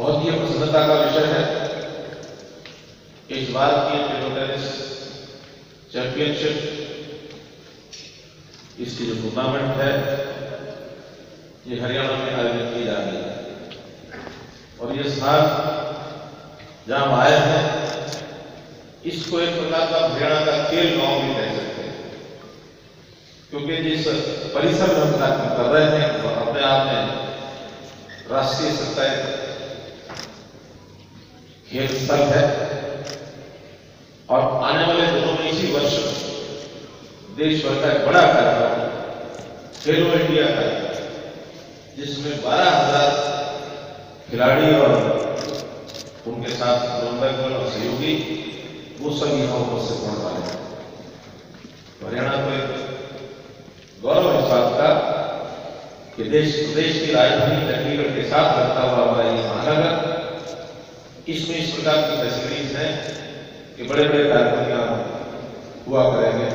बहुत ही प्रसन्नता का विषय है। इस बार की टेबल टेनिस चैंपियनशिप इसकी जो टूर्नामेंट है, ये हरियाणा में आयोजित की जा रही है। और ये स्थान जहाँ हम आए हैं, इसको एक प्रकार का हरियाणा का खेल गाँव भी कह सकते हैं। क्योंकि जिस परिसर में हम कर रहे हैं वो अपने आप में राष्ट्रीय सत्ता खेल स्थल है। और आने वाले दिनों में इसी वर्ष देश भर का एक बड़ा कार्यक्रम, खेलो इंडिया कार्यक्रम, जिसमें बारह हज़ार खिलाड़ी और उनके साथ प्रबंधक और सहयोगी, वो सब यहाँ उपस्थित होने वाले हैं। हरियाणा को एक गौरव इस बात का कि देश, प्रदेश की राजधानी चंडीगढ़ के साथ लगता हुआ हमारा ये महानगर प्रकार की फैसिलिटीज़ है कि बड़े बड़े यहाँ हुआ करेंगे।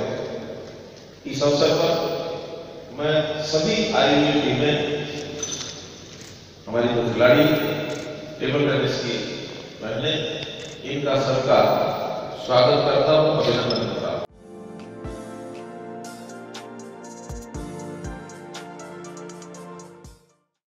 इस अवसर पर मैं सभी आई हुई टीमें, हमारी जो खिलाड़ी, टेबल टेनिस की बहने, इनका सबका स्वागत करता हूँ, अभिनंदन